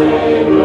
Here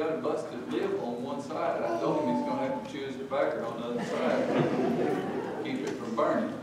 got a busted lip on one side. I told him he's going to have to choose tobacco on the other side. Keep it from burning.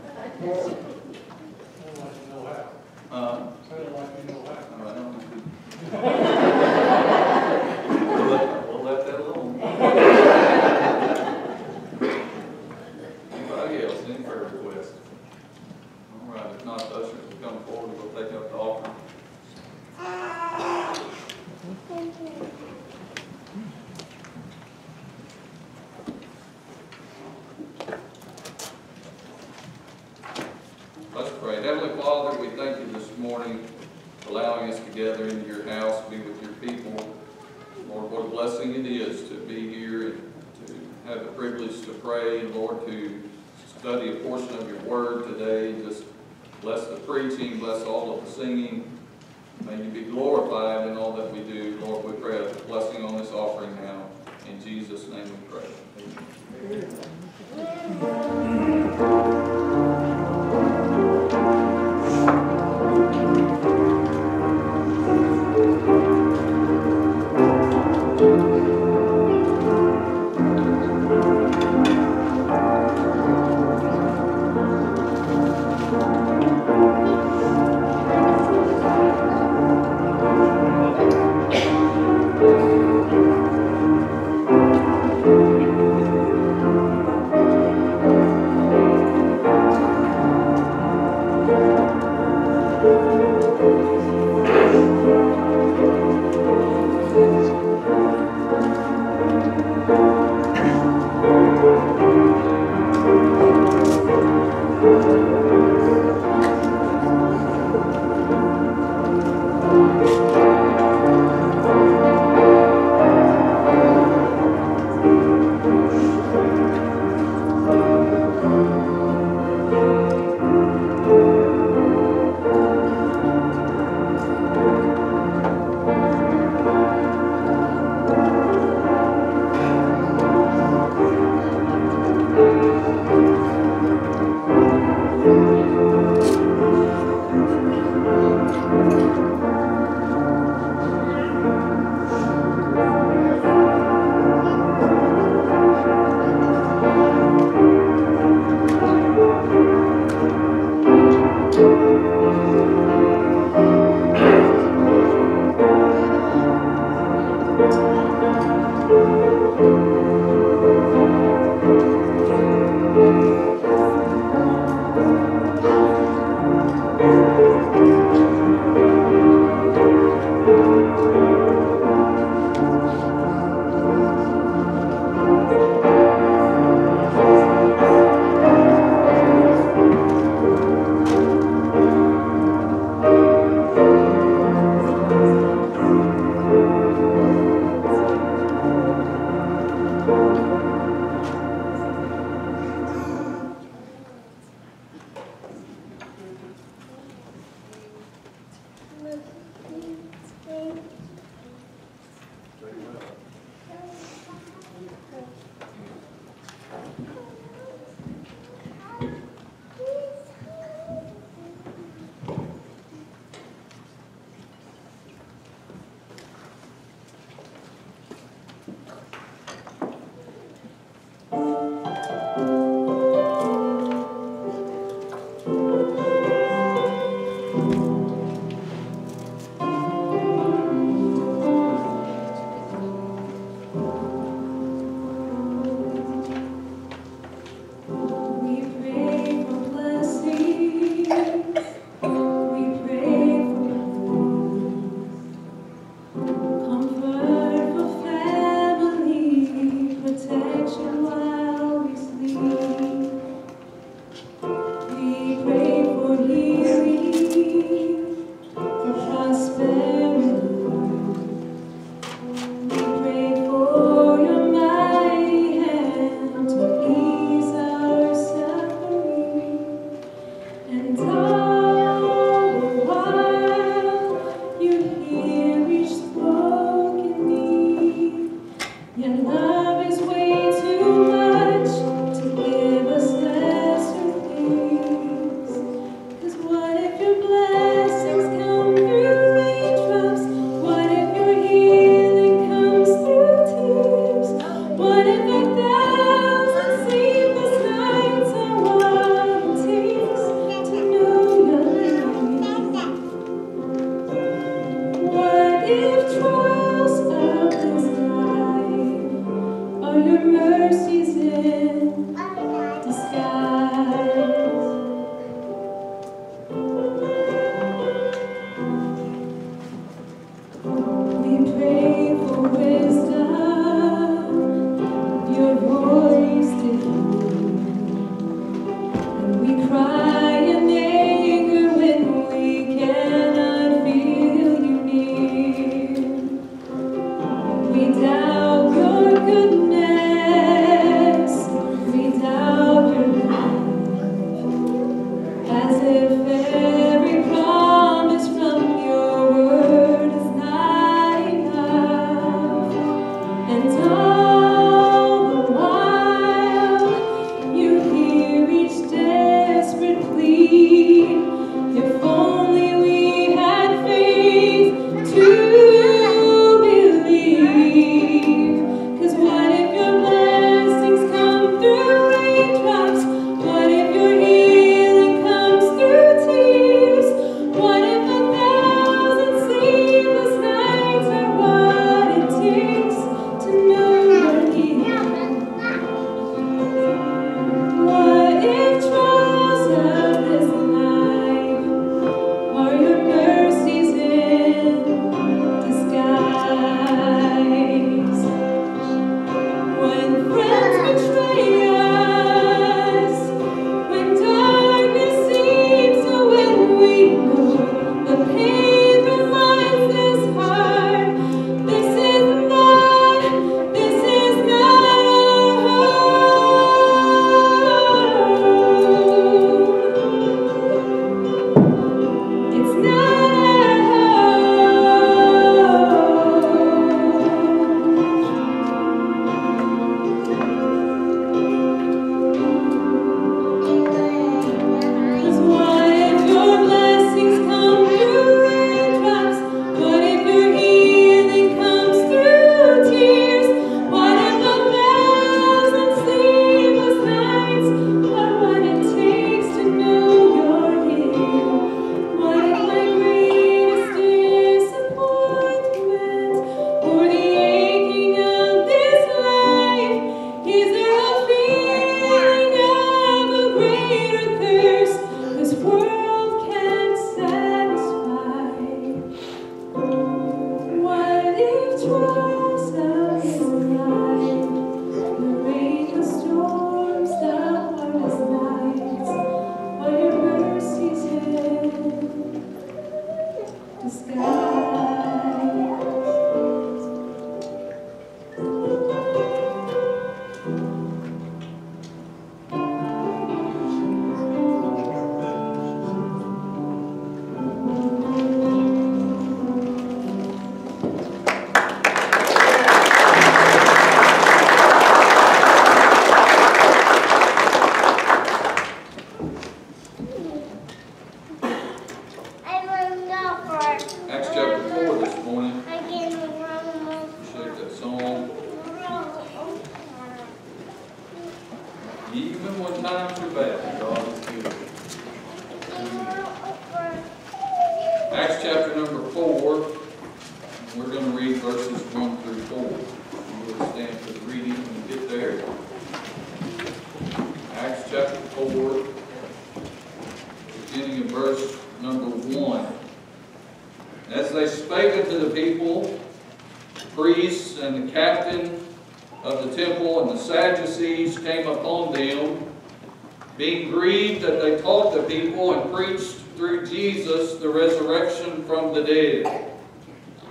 Jesus the resurrection from the dead.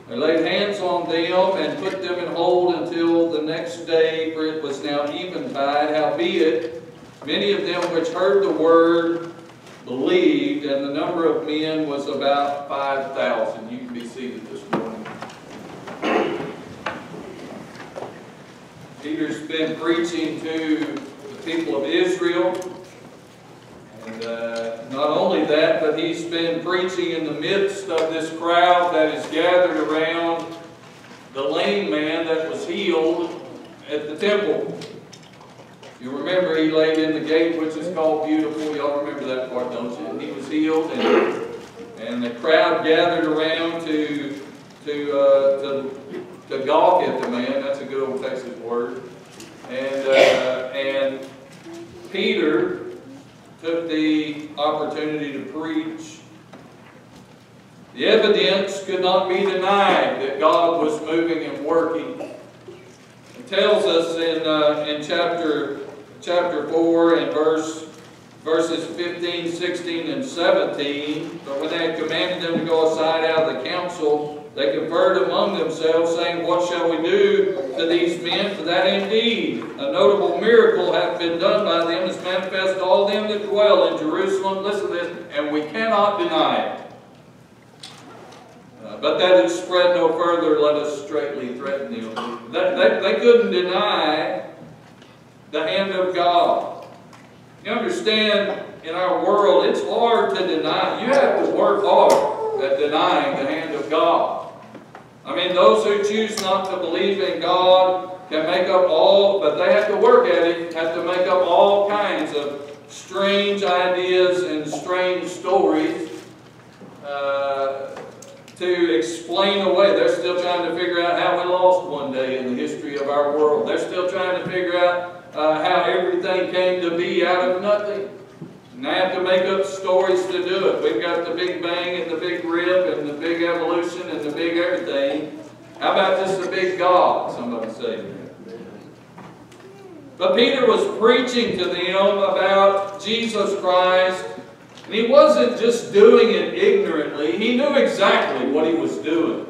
They laid hands on them and put them in hold until the next day, for it was now eventide. Howbeit, many of them which heard the word believed, and the number of men was about 5,000. You can be seated this morning. Peter's been preaching to the people of Israel. And uh, not only that, but he's been preaching in the midst of this crowd that is gathered around the lame man that was healed at the temple. You remember he laid in the gate, which is called Beautiful. Y'all remember that part, don't you? And he was healed, and, and the crowd gathered around to to uh, to, to gawk at the man. That's a good old Texas word. And uh, and Peter took the opportunity to preach. The evidence could not be denied that God was moving and working. It tells us in uh, in chapter chapter 4 and verse verses 15, 16, and 17. But when they had commanded them to go aside out of the council, they conferred among themselves, saying, What shall we do to these men? For that indeed a notable miracle hath been done by them, as manifest to all them that dwell in Jerusalem. Listen to this, and we cannot deny it. Uh, but that it spread no further, let us straightly threaten them. They couldn't deny the hand of God. You understand, in our world, it's hard to deny. You have to work hard at denying the hand of God. I mean, those who choose not to believe in God can make up all, but they have to work at it, have to make up all kinds of strange ideas and strange stories uh, to explain away. They're still trying to figure out how we lost one day in the history of our world. They're still trying to figure out uh, how everything came to be out of nothing. And they have to make up stories to do it. We've got the Big Bang and the Big Rip and the Big Evolution and the Big Everything. How about just the Big God? Somebody say. But Peter was preaching to them about Jesus Christ. And he wasn't just doing it ignorantly. He knew exactly what he was doing.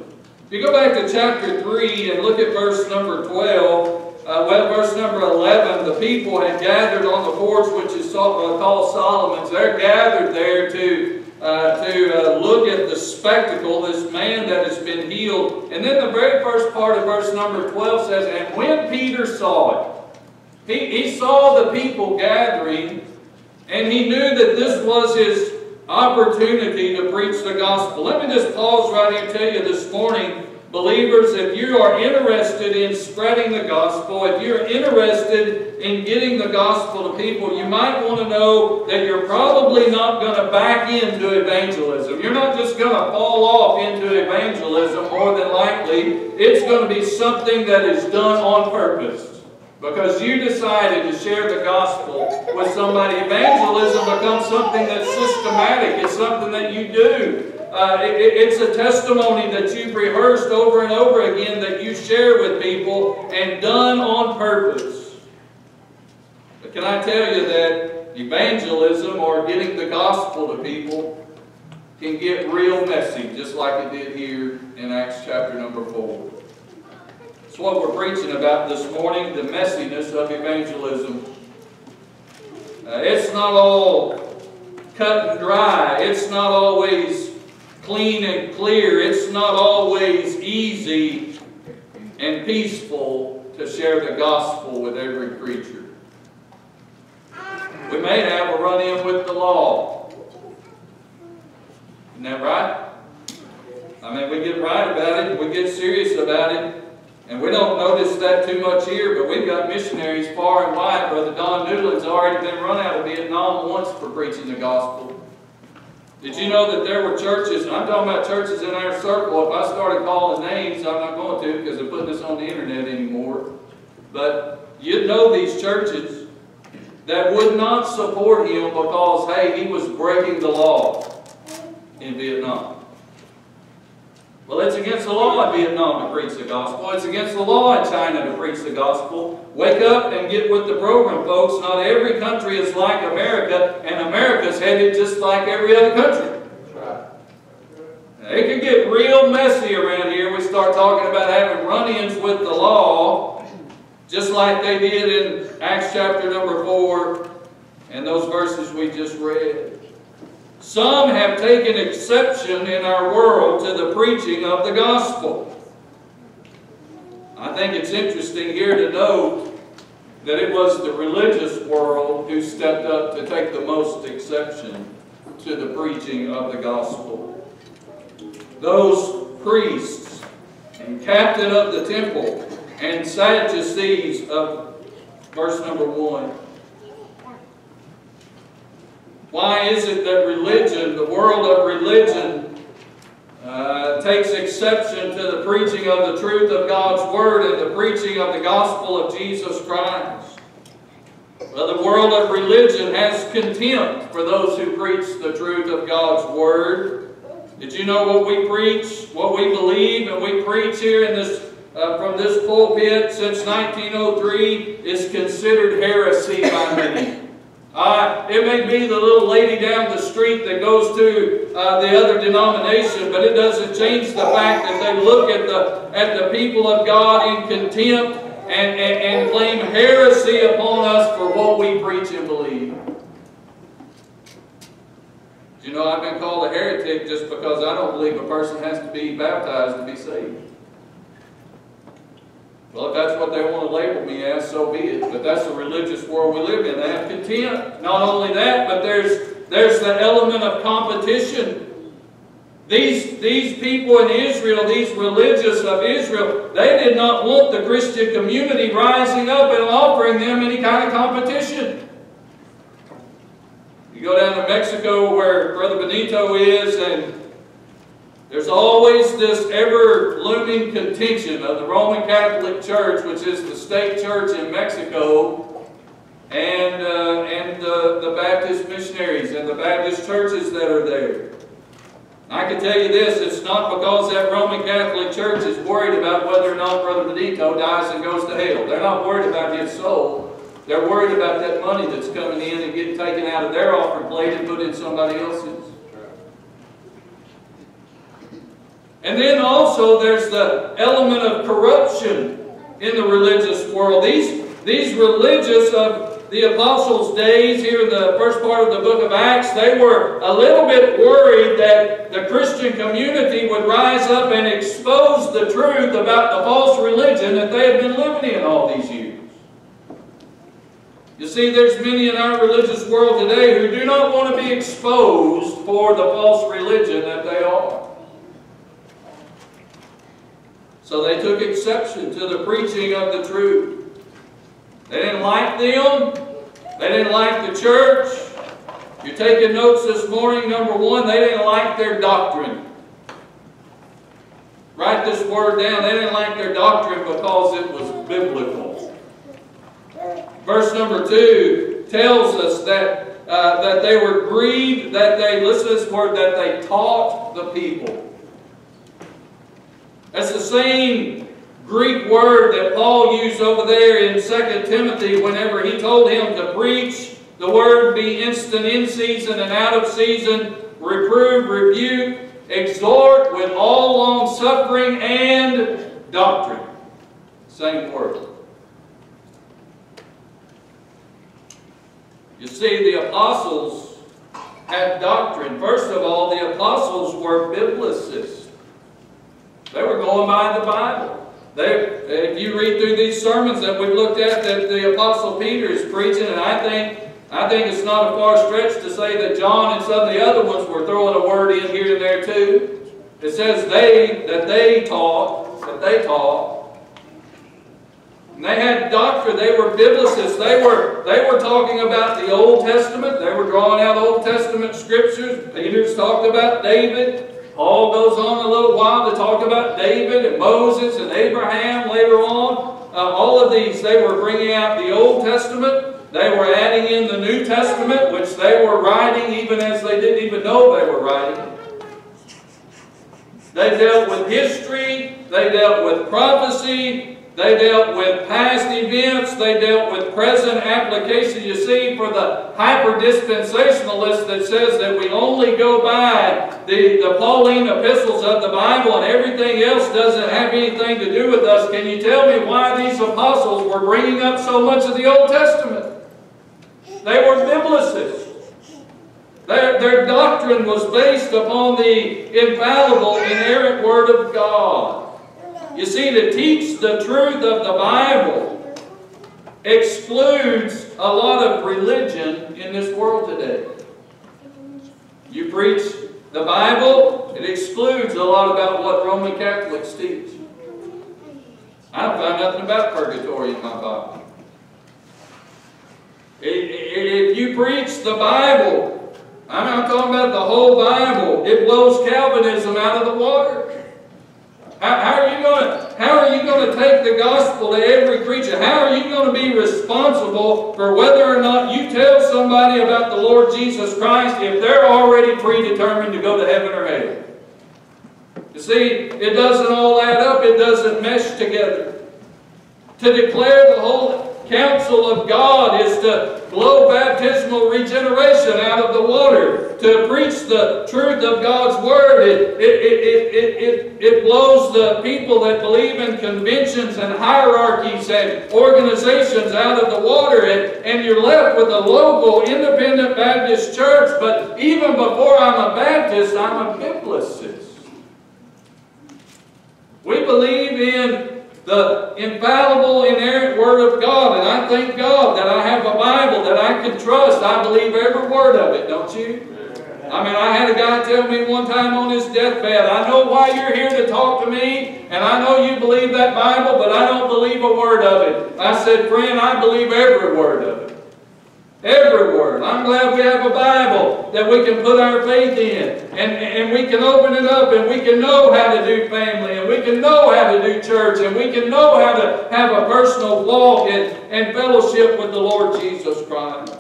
If you go back to chapter 3 and look at verse number 12, uh, well, verse number 11, the people had gathered on the porch, which is uh, called Solomon's. They're gathered there to, uh, to uh, look at the spectacle, this man that has been healed. And then the very first part of verse number 12 says, And when Peter saw it, he, he saw the people gathering, and he knew that this was his opportunity to preach the gospel. Let me just pause right here and tell you this morning Believers, if you are interested in spreading the gospel, if you're interested in getting the gospel to people, you might want to know that you're probably not going to back into evangelism. You're not just going to fall off into evangelism more than likely. It's going to be something that is done on purpose. Because you decided to share the gospel with somebody. Evangelism becomes something that's systematic. It's something that you do. Uh, it, it's a testimony that you've rehearsed over and over again that you share with people and done on purpose. But can I tell you that evangelism or getting the gospel to people can get real messy, just like it did here in Acts chapter number 4. It's what we're preaching about this morning, the messiness of evangelism. Uh, it's not all cut and dry. It's not always clean and clear. It's not always easy and peaceful to share the gospel with every creature. We may have a run-in with the law. Isn't that right? I mean, we get right about it, we get serious about it, and we don't notice that too much here, but we've got missionaries far and wide. Brother Don Newland's already been run out of Vietnam once for preaching the gospel. Did you know that there were churches, I'm talking about churches in our circle, if I started calling names, I'm not going to because they're putting this on the internet anymore, but you'd know these churches that would not support him because, hey, he was breaking the law in Vietnam. Well, it's against the law in Vietnam to preach the gospel. It's against the law in China to preach the gospel. Wake up and get with the program, folks. Not every country is like America, and America's headed just like every other country. It can get real messy around here. We start talking about having run-ins with the law, just like they did in Acts chapter number 4 and those verses we just read. Some have taken exception in our world to the preaching of the gospel. I think it's interesting here to note that it was the religious world who stepped up to take the most exception to the preaching of the gospel those priests and captain of the temple and Sadducees of verse number 1. Why is it that religion, the world of religion, uh, takes exception to the preaching of the truth of God's Word and the preaching of the gospel of Jesus Christ? Well, the world of religion has contempt for those who preach the truth of God's Word did you know what we preach, what we believe, and we preach here in this uh, from this pulpit since 1903 is considered heresy by many. Uh, it may be the little lady down the street that goes to uh, the other denomination, but it doesn't change the fact that they look at the at the people of God in contempt and, and, and claim heresy upon us for what we preach and believe. You know, I've been called a heretic just because I don't believe a person has to be baptized to be saved. Well, if that's what they want to label me as, so be it. But that's the religious world we live in. They have contempt. Not only that, but there's there's the element of competition. These, these people in Israel, these religious of Israel, they did not want the Christian community rising up and offering them any kind of competition. You go down to Mexico where Brother Benito is, and there's always this ever looming contention of the Roman Catholic Church, which is the state church in Mexico, and, uh, and the Baptist missionaries and the Baptist churches that are there. I can tell you this, it's not because that Roman Catholic Church is worried about whether or not Brother Benito dies and goes to hell. They're not worried about his soul. They're worried about that money that's coming in and getting taken out of their offering plate and put in somebody else's. And then also there's the element of corruption in the religious world. These, these religious of the apostles' days, here in the first part of the book of Acts, they were a little bit worried that the Christian community would rise up and expose the truth about the false religion that they had been living in all these years. You see, there's many in our religious world today who do not want to be exposed for the false religion that they are. So they took exception to the preaching of the truth. They didn't like them. They didn't like the church. You're taking notes this morning. Number one, they didn't like their doctrine. Write this word down. They didn't like their doctrine because it was biblical. Verse number 2 tells us that, uh, that they were grieved, that they, listen to this word, that they taught the people. That's the same Greek word that Paul used over there in 2 Timothy whenever he told him to preach. The word be instant in season and out of season, reprove, rebuke, exhort with all long suffering and doctrine. Same word. You see, the apostles had doctrine. First of all, the apostles were biblicists. They were going by the Bible. They, if you read through these sermons that we've looked at that the Apostle Peter is preaching, and I think I think it's not a far stretch to say that John and some of the other ones were throwing a word in here and there too. It says they, that they taught, that they taught. And they had doctrine. They were biblicists. They were, they were talking about the Old Testament. They were drawing out Old Testament scriptures. Peter's talked about David. Paul goes on a little while to talk about David and Moses and Abraham later on. Uh, all of these, they were bringing out the Old Testament. They were adding in the New Testament, which they were writing even as they didn't even know they were writing. They dealt with history, they dealt with prophecy, they dealt with past events, they dealt with present application. You see, for the hyper-dispensationalist that says that we only go by the, the Pauline epistles of the Bible and everything else doesn't have anything to do with us, can you tell me why these apostles were bringing up so much of the Old Testament? They were biblicists. Their, their doctrine was based upon the infallible, inerrant Word of God. You see, to teach the truth of the Bible excludes a lot of religion in this world today. You preach the Bible, it excludes a lot about what Roman Catholics teach. I don't find nothing about purgatory in my Bible. If you preach the Bible, I'm not talking about the whole Bible, it blows Calvinism out of the water. How, how, are you going to how are you going to take the gospel to every creature? How are you going to be responsible for whether or not you tell somebody about the Lord Jesus Christ if they're already predetermined to go to heaven or hell? You see, it doesn't all add up. It doesn't mesh together. To declare the whole counsel of God is to blow baptismal regeneration out of the water, to preach the truth of God's Word. It, it, it, it, it, it blows the people that believe in conventions and hierarchies and organizations out of the water, and, and you're left with a local independent Baptist church. But even before I'm a Baptist, I'm a biblicist. We believe in the infallible, inerrant Word of God. And I thank God that I have a Bible that I can trust. I believe every word of it, don't you? I mean, I had a guy tell me one time on his deathbed, I know why you're here to talk to me, and I know you believe that Bible, but I don't believe a word of it. I said, friend, I believe every word of it. Every word. I'm glad we have a Bible that we can put our faith in. And, and we can open it up and we can know how to do family and we can know how to do church and we can know how to have a personal walk and, and fellowship with the Lord Jesus Christ.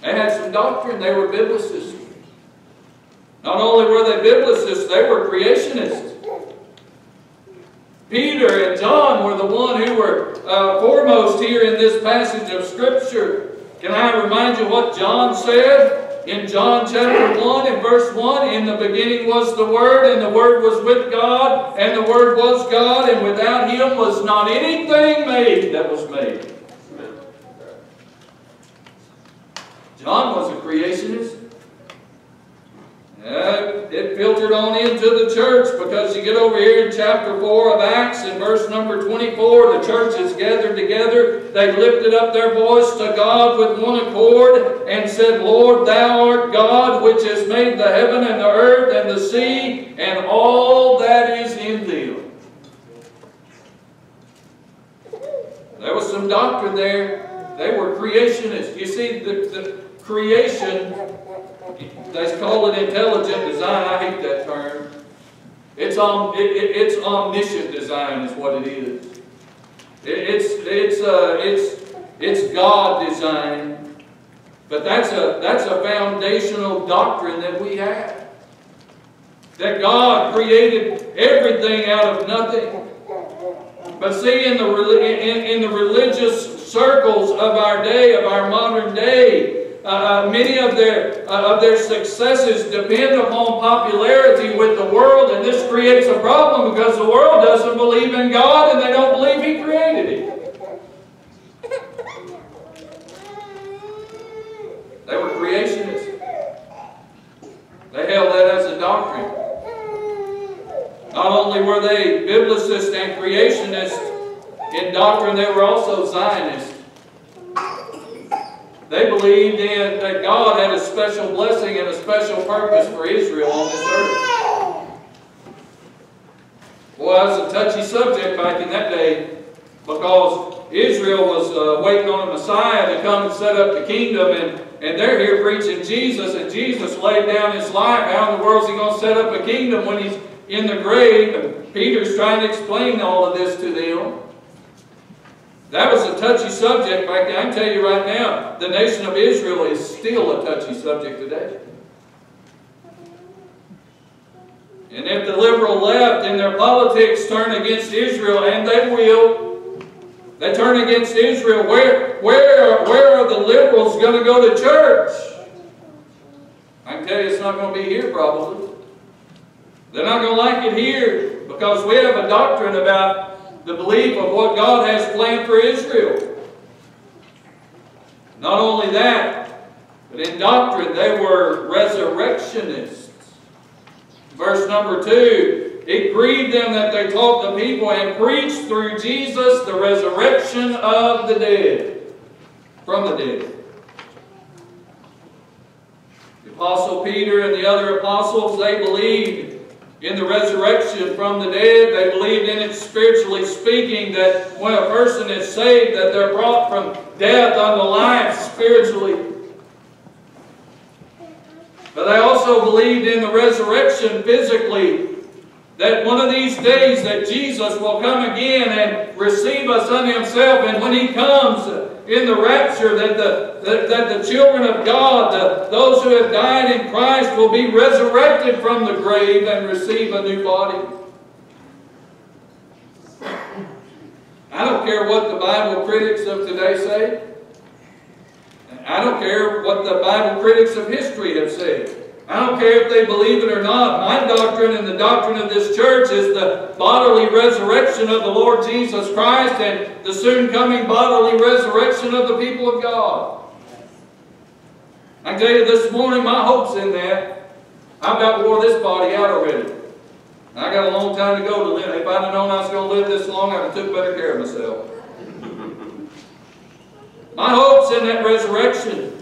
They had some doctrine. They were biblicists. Not only were they biblicists, they were creationists. Peter and John were the one who were uh, foremost here in this passage of Scripture. Can I remind you what John said? In John chapter 1 and verse 1, In the beginning was the Word, and the Word was with God, and the Word was God, and without Him was not anything made that was made. John was a creationist. Uh, it filtered on into the church because you get over here in chapter 4 of Acts in verse number 24, the church is gathered together. They lifted up their voice to God with one accord and said, Lord, thou art God, which has made the heaven and the earth and the sea and all that is in them. There was some doctrine there. They were creationists. You see, the, the creation they call it intelligent design. I hate that term. It's, om, it, it, it's omniscient design is what it is. It, it's, it's, uh, it's, it's God design. But that's a, that's a foundational doctrine that we have. That God created everything out of nothing. But see, in the, in, in the religious circles of our day, of our modern day, uh, uh, many of their, uh, of their successes depend upon popularity with the world, and this creates a problem because the world doesn't believe in God and they don't believe He created it. They were creationists. They held that as a doctrine. Not only were they biblicists and creationists in doctrine, they were also Zionists. They believed in that God had a special blessing and a special purpose for Israel on this earth. Well, that was a touchy subject back in that day because Israel was uh, waiting on a Messiah to come and set up the kingdom, and, and they're here preaching Jesus, and Jesus laid down his life. How in the world is he going to set up a kingdom when he's in the grave? And Peter's trying to explain all of this to them. That was a touchy subject back then. I can tell you right now, the nation of Israel is still a touchy subject today. And if the liberal left in their politics turn against Israel, and they will, they turn against Israel, where, where, where are the liberals going to go to church? I can tell you it's not going to be here probably. They're not going to like it here because we have a doctrine about the belief of what God has planned for Israel. Not only that, but in doctrine they were resurrectionists. Verse number two, it grieved them that they taught the people and preached through Jesus the resurrection of the dead, from the dead. The Apostle Peter and the other apostles, they believed in the resurrection from the dead. They believed in it spiritually speaking, that when a person is saved, that they're brought from death unto life spiritually. But they also believed in the resurrection physically. That one of these days that Jesus will come again and receive us unto himself. And when he comes in the rapture, that the, that, that the children of God, the, those who have died in Christ, will be resurrected from the grave and receive a new body. I don't care what the Bible critics of today say. I don't care what the Bible critics of history have said. I don't care if they believe it or not. My doctrine and the doctrine of this church is the bodily resurrection of the Lord Jesus Christ and the soon coming bodily resurrection of the people of God. I tell you this morning, my hope's in that. I about wore this body out already. I got a long time to go to live. If I'd have known I was going to live this long, I'd have took better care of myself. My hope's in that resurrection.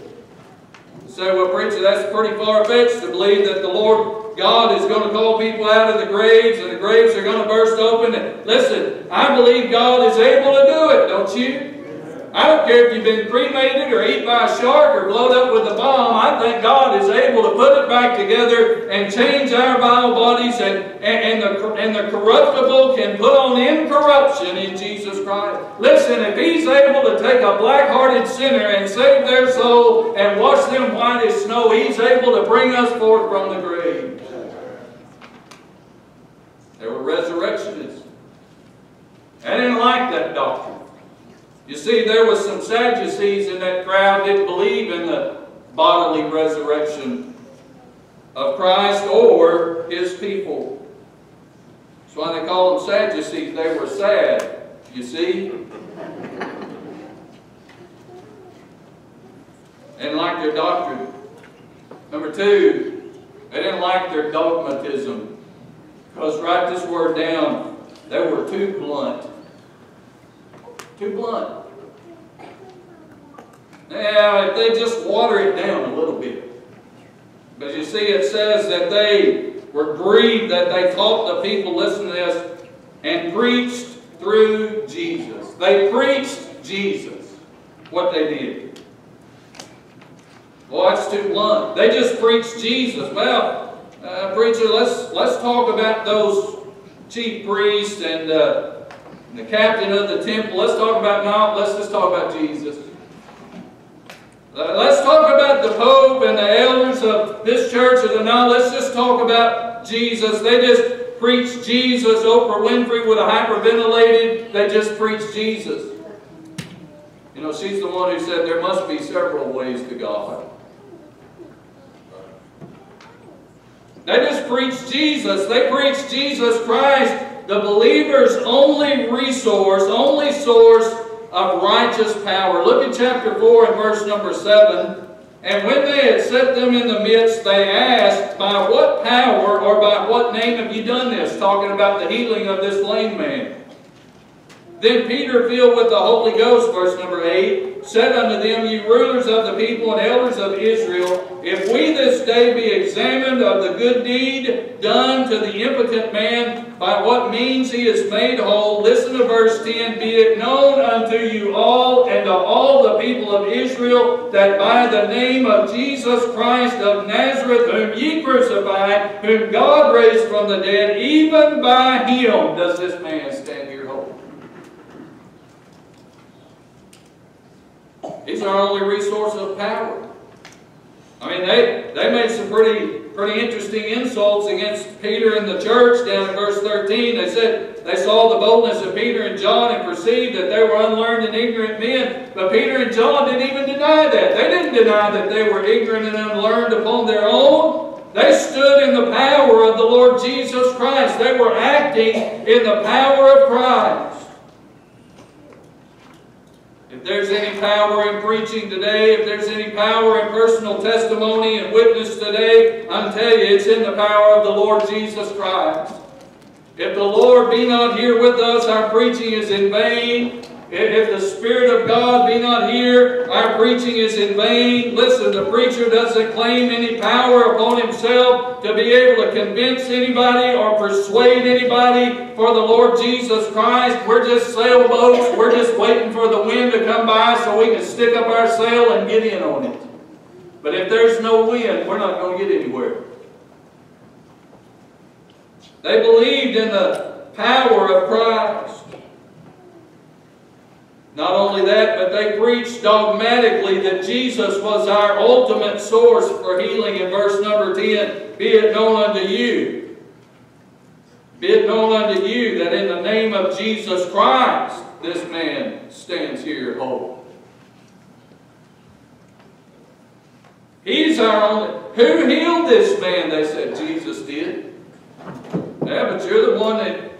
Say, well, preacher, that's pretty far-fetched to believe that the Lord God is going to call people out of the graves and the graves are going to burst open. And listen, I believe God is able to do it, don't you? I don't care if you've been cremated or eaten by a shark or blown up with a bomb. I think God able to put it back together and change our vile bodies and, and, and, the, and the corruptible can put on incorruption in Jesus Christ. Listen, if He's able to take a black-hearted sinner and save their soul and wash them white as snow, He's able to bring us forth from the grave. They were resurrectionists. I didn't like that doctrine. You see, there was some Sadducees in that crowd didn't believe in the bodily resurrection of Christ or His people. That's why they call them Sadducees. They were sad, you see. And like their doctrine. Number two, they didn't like their dogmatism. Because write this word down, they were too blunt. Too blunt. Now, if they just water it down a little bit. But you see, it says that they were grieved that they taught the people, listen to this, and preached through Jesus. They preached Jesus, what they did. Well, that's too blunt. They just preached Jesus. Well, uh, preacher, let's let's talk about those chief priests and uh, the captain of the temple. Let's talk about no. Let's just talk about Jesus. Uh, let's talk about the Pope and the elders of this church. Or no, let's just talk about Jesus. They just preach Jesus. Oprah Winfrey would have hyperventilated. They just preach Jesus. You know, she's the one who said there must be several ways to God. They just preach Jesus. They preach Jesus Christ, the believer's only resource, only source of righteous power. Look at chapter 4 and verse number 7. And when they had set them in the midst, they asked, By what power or by what name have you done this? Talking about the healing of this lame man. Then Peter, filled with the Holy Ghost, verse number 8, said unto them, Ye rulers of the people and elders of Israel, if we this day be examined of the good deed done to the impotent man, by what means he is made whole, listen to verse 10, Be it known unto you all and to all the people of Israel, that by the name of Jesus Christ of Nazareth, whom ye crucified, whom God raised from the dead, even by him does this man stand here whole. He's our only resource of power. I mean, they, they made some pretty, pretty interesting insults against Peter and the church down in verse 13. They said they saw the boldness of Peter and John and perceived that they were unlearned and ignorant men. But Peter and John didn't even deny that. They didn't deny that they were ignorant and unlearned upon their own. They stood in the power of the Lord Jesus Christ. They were acting in the power of Christ. If there's any power in preaching today, if there's any power in personal testimony and witness today, I'm telling you, it's in the power of the Lord Jesus Christ. If the Lord be not here with us, our preaching is in vain. If the Spirit of God be not here, our preaching is in vain. Listen, the preacher doesn't claim any power upon himself to be able to convince anybody or persuade anybody for the Lord Jesus Christ. We're just sailboats. We're just waiting for the wind to come by so we can stick up our sail and get in on it. But if there's no wind, we're not going to get anywhere. They believed in the power of Christ. Not only that, but they preached dogmatically that Jesus was our ultimate source for healing in verse number 10. Be it known unto you. Be it known unto you that in the name of Jesus Christ, this man stands here whole. He's our only. Who healed this man? They said Jesus did. Yeah, but you're the one that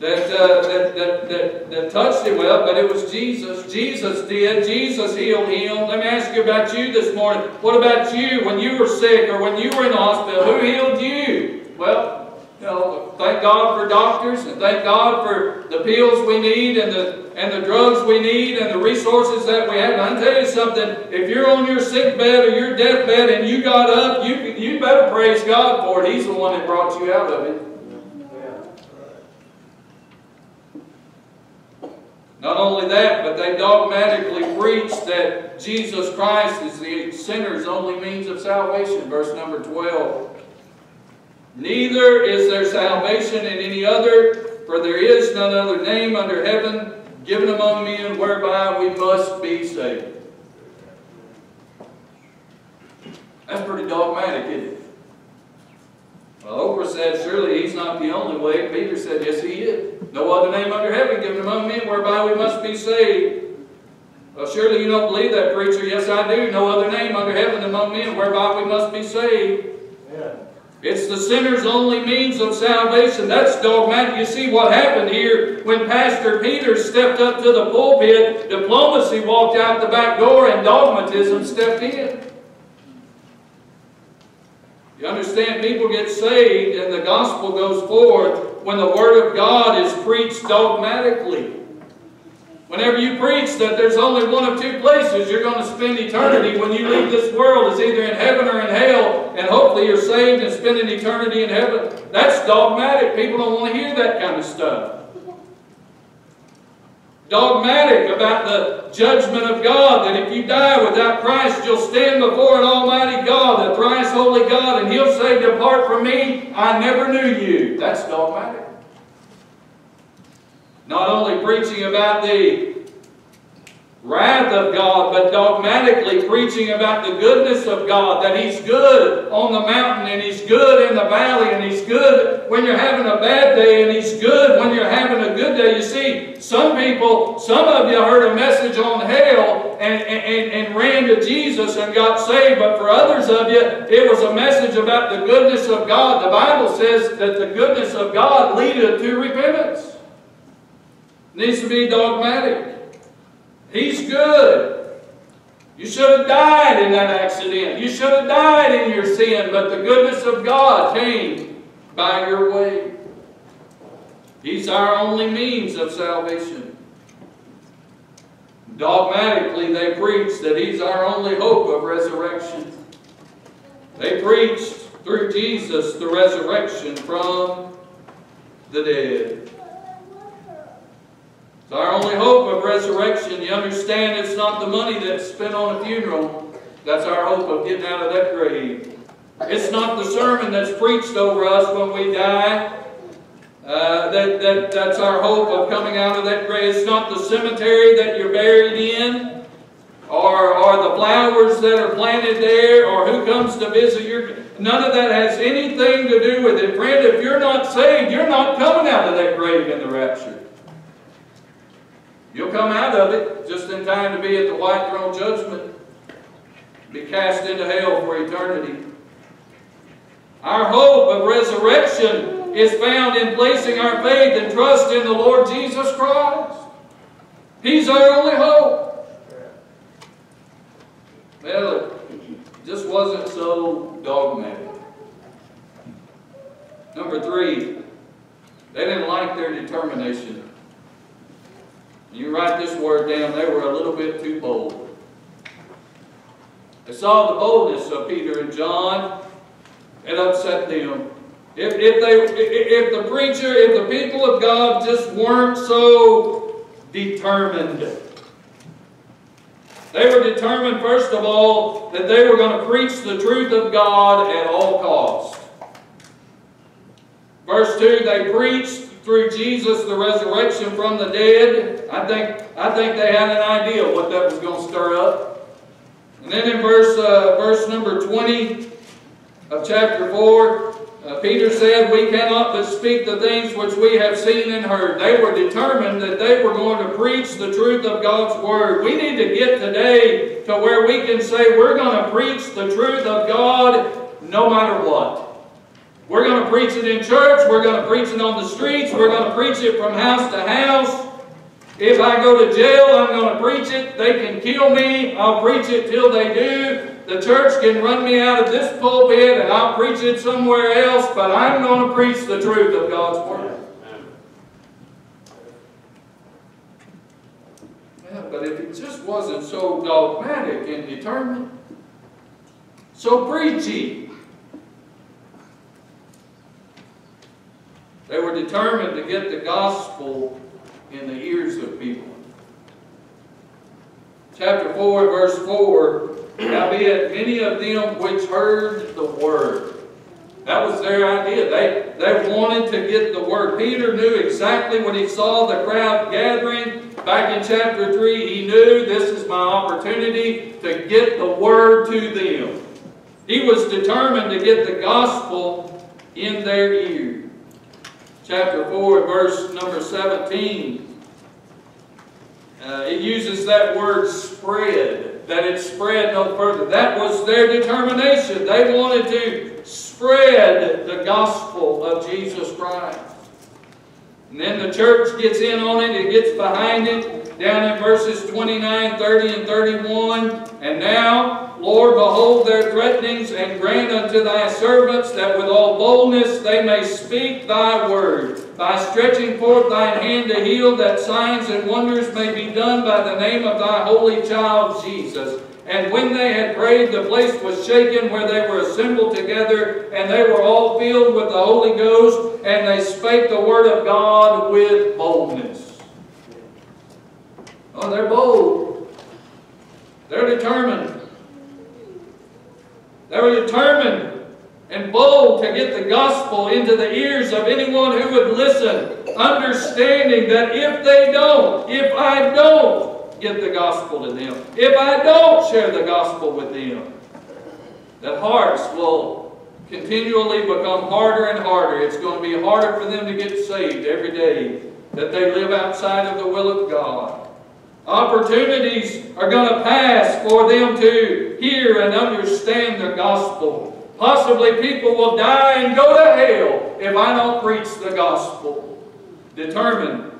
that, uh, that, that, that, that touched him well, but it was Jesus. Jesus did. Jesus healed him. Let me ask you about you this morning. What about you when you were sick or when you were in the hospital? Who healed you? Well, you know, thank God for doctors and thank God for the pills we need and the, and the drugs we need and the resources that we have. And I tell you something, if you're on your sick bed or your deathbed and you got up, you, you better praise God for it. He's the one that brought you out of it. Not only that, but they dogmatically preach that Jesus Christ is the sinner's only means of salvation. Verse number 12. Neither is there salvation in any other, for there is none other name under heaven given among men whereby we must be saved. That's pretty dogmatic, isn't it? Well, Oprah said, surely he's not the only way. Peter said, yes, he is. No other name under heaven given among men whereby we must be saved. Well, surely you don't believe that, preacher. Yes, I do. No other name under heaven among men whereby we must be saved. Yeah. It's the sinner's only means of salvation. That's dogmatic. You see what happened here when Pastor Peter stepped up to the pulpit, diplomacy walked out the back door, and dogmatism stepped in. You understand, people get saved and the gospel goes forth when the Word of God is preached dogmatically. Whenever you preach that there's only one of two places you're going to spend eternity when you leave this world, it's either in heaven or in hell, and hopefully you're saved and spending eternity in heaven. That's dogmatic. People don't want to hear that kind of stuff dogmatic about the judgment of God, that if you die without Christ, you'll stand before an almighty God, a thrice holy God, and he'll say, Depart from me, I never knew you. That's dogmatic. Not only preaching about the wrath of God, but dogmatically preaching about the goodness of God, that He's good on the mountain, and He's good in the valley, and He's good when you're having a bad day, and He's good when you're having a good day. You see, some people, some of you heard a message on hell and, and, and ran to Jesus and got saved, but for others of you, it was a message about the goodness of God. The Bible says that the goodness of God leadeth to repentance. It needs to be dogmatic. He's good. You should have died in that accident. You should have died in your sin, but the goodness of God came by your way. He's our only means of salvation. Dogmatically, they preach that He's our only hope of resurrection. They preached through Jesus the resurrection from the dead. It's our only hope of resurrection. You understand it's not the money that's spent on a funeral. That's our hope of getting out of that grave. It's not the sermon that's preached over us when we die. Uh, that, that, that's our hope of coming out of that grave. It's not the cemetery that you're buried in. Or, or the flowers that are planted there, or who comes to visit your. None of that has anything to do with it. Friend, if you're not saved, you're not coming out of that grave in the rapture. You'll come out of it just in time to be at the white throne judgment, be cast into hell for eternity. Our hope of resurrection is found in placing our faith and trust in the Lord Jesus Christ. He's our only hope. Well, it just wasn't so dogmatic. Number three, they didn't like their determination. You write this word down, they were a little bit too bold. They saw the boldness of Peter and John, it upset them. If, if, they, if the preacher, if the people of God just weren't so determined, they were determined, first of all, that they were going to preach the truth of God at all costs. Verse 2, they preached through Jesus the resurrection from the dead. I think, I think they had an idea what that was going to stir up. And then in verse, uh, verse number 20 of chapter 4, uh, Peter said, We cannot but speak the things which we have seen and heard. They were determined that they were going to preach the truth of God's Word. We need to get today to where we can say we're going to preach the truth of God no matter what. We're going to preach it in church. We're going to preach it on the streets. We're going to preach it from house to house. If I go to jail, I'm going to preach it. They can kill me. I'll preach it till they do. The church can run me out of this pulpit and I'll preach it somewhere else, but I'm going to preach the truth of God's Word. Yeah, but if it just wasn't so dogmatic and determined, so preachy, they were determined to get the gospel in the ears of people. Chapter 4, verse 4 Howbeit many of them which heard the word. That was their idea. They, they wanted to get the word. Peter knew exactly when he saw the crowd gathering. Back in chapter 3, he knew this is my opportunity to get the word to them. He was determined to get the gospel in their ear. Chapter 4, verse number 17. Uh, it uses that word spread that it spread no further. That was their determination. They wanted to spread the gospel of Jesus Christ. And then the church gets in on it, it gets behind it, down in verses 29, 30, and 31. And now, Lord, behold their threatenings, and grant unto thy servants that with all boldness they may speak thy word, by stretching forth thine hand to heal, that signs and wonders may be done by the name of thy holy child Jesus. And when they had prayed, the place was shaken where they were assembled together, and they were all filled with the Holy Ghost, and they spake the word of God with boldness. Oh, they're bold. They're determined. They were determined and bold to get the gospel into the ears of anyone who would listen, understanding that if they don't, if I don't, get the gospel to them, if I don't share the gospel with them, that hearts will continually become harder and harder. It's going to be harder for them to get saved every day that they live outside of the will of God. Opportunities are going to pass for them to hear and understand the gospel. Possibly people will die and go to hell if I don't preach the gospel. Determined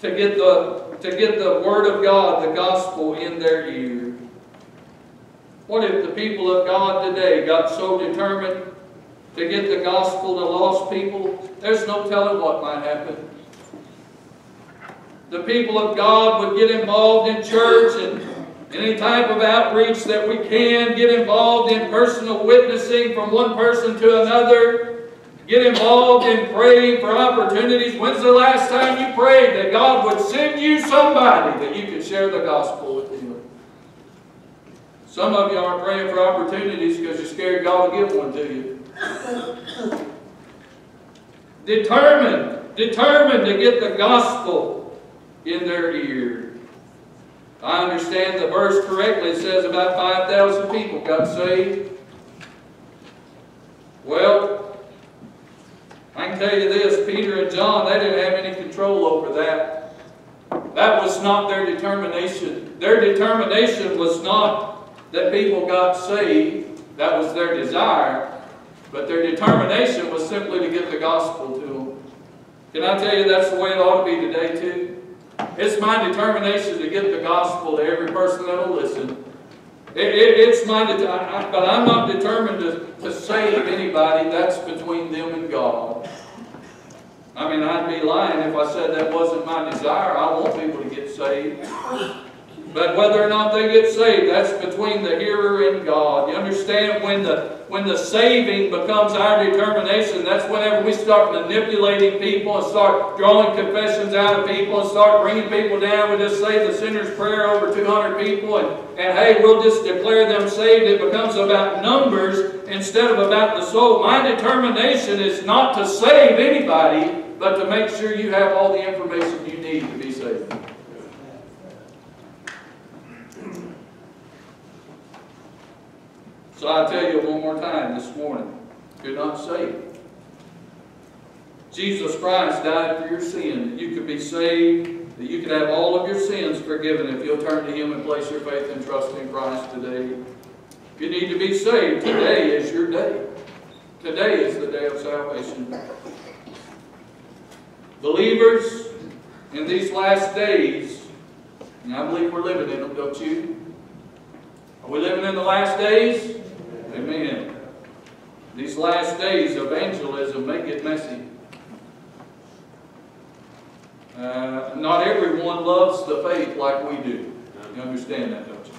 to get the to get the Word of God, the gospel, in their ear. What if the people of God today got so determined to get the gospel to lost people? There's no telling what might happen. The people of God would get involved in church and any type of outreach that we can, get involved in personal witnessing from one person to another. Get involved in praying for opportunities. When's the last time you prayed that God would send you somebody that you could share the gospel with? Some of you aren't praying for opportunities because you're scared God will give one to you. determined, determined to get the gospel in their ear. I understand the verse correctly, it says about 5,000 people got saved. Well, I can tell you this, Peter and John, they didn't have any control over that. That was not their determination. Their determination was not that people got saved. That was their desire. But their determination was simply to get the gospel to them. Can I tell you that's the way it ought to be today too? It's my determination to get the gospel to every person that will listen. It, it, it's my, I- but I'm not determined to, to save anybody. That's between them and God. I mean, I'd be lying if I said that wasn't my desire. I want people to get saved. But whether or not they get saved, that's between the hearer and God. You understand when the when the saving becomes our determination, that's whenever we start manipulating people and start drawing confessions out of people and start bringing people down. We just say the sinner's prayer over 200 people and, and hey, we'll just declare them saved. It becomes about numbers instead of about the soul. My determination is not to save anybody, but to make sure you have all the information you need to be saved. So I tell you one more time this morning, you're not saved. Jesus Christ died for your sin, you could be saved, that you could have all of your sins forgiven if you'll turn to Him and place your faith and trust in Christ today. If you need to be saved, today is your day. Today is the day of salvation. Believers, in these last days, and I believe we're living in them, don't you? Are we living in the last days? Amen. These last days, of evangelism may get messy. Uh, not everyone loves the faith like we do. You understand that, don't you?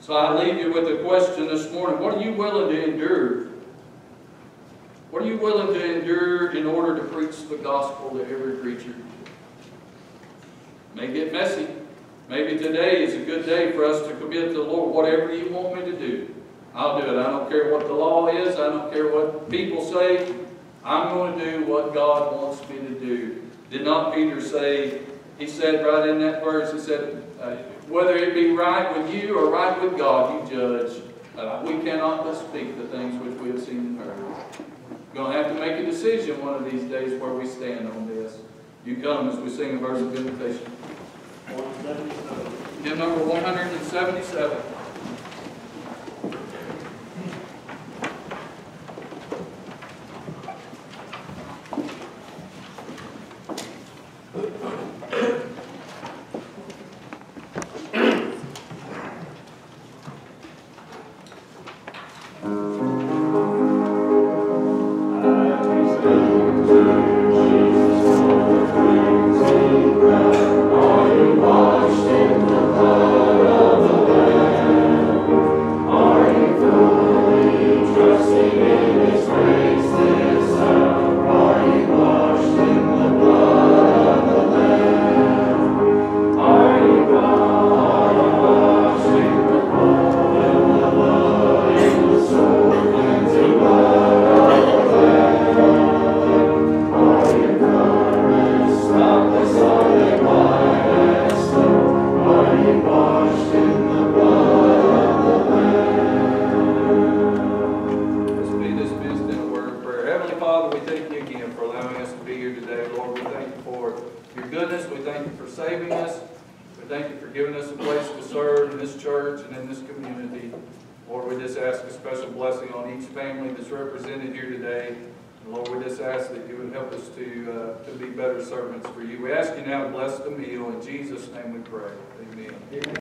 So I leave you with a question this morning. What are you willing to endure? What are you willing to endure in order to preach the gospel to every creature? May get messy. Maybe today is a good day for us to commit to the Lord. Whatever you want me to do, I'll do it. I don't care what the law is. I don't care what people say. I'm going to do what God wants me to do. Did not Peter say, he said right in that verse, he said, uh, whether it be right with you or right with God, you judge. Uh, we cannot but speak the things which we have seen and heard. We're going to have to make a decision one of these days where we stand on this. You come as we sing a verse of invitation. Hymn number 177.